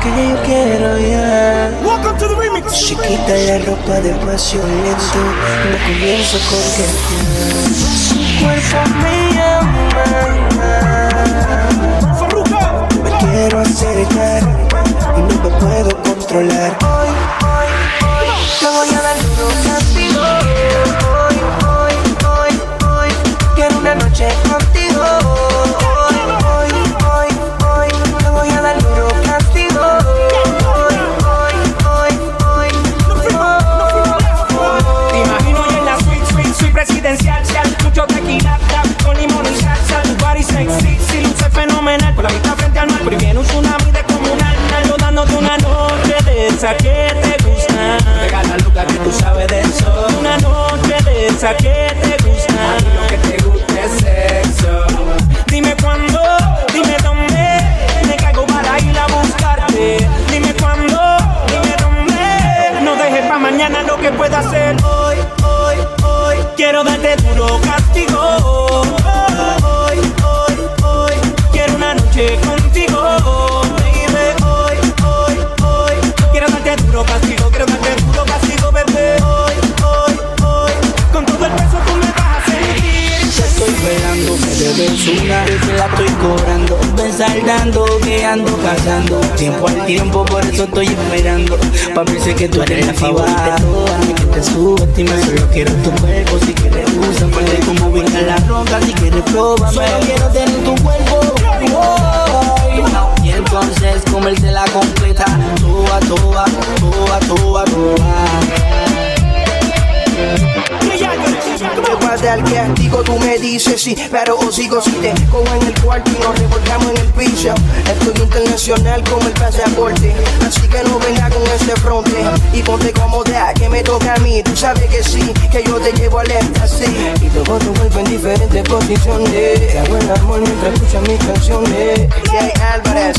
que yo quiero ya. Welcome to the remix. Se quita la ropa despacio lento y me comienzo a coquetear. Su cuerpo me llama. Me quiero acercar y no me puedo controlar. Mañana lo que pueda hacer hoy, hoy, hoy. Quiero darte duro castigo. Hoy, hoy, hoy. Quiero una noche contigo. Debes una vez la estoy cobrando. Ven saldando, que ando cazando. Tiempo al tiempo, por eso estoy esperando. Pa' mí sé que tú eres la favorita de que te subestima, solo quiero tu cuerpo. Si quieres, usa fuerte como venga la roca. Si quieres, prueba. Solo quiero tener tu cuerpo. Y entonces comérsela completa. Toa, toa, toa, toa, Come Después del castigo tú me dices sí, pero o sigo si te cojo en el cuarto y nos revolcamos en el piso. Estoy internacional como el pasaporte, así que no venga con ese fronte y ponte cómoda que me toca a mí. Tú sabes que sí, que yo te llevo al éxtasis y tu cuerpo en diferentes posiciones. Te hago el amor mientras escuchas mis canciones. Jay Álvarez.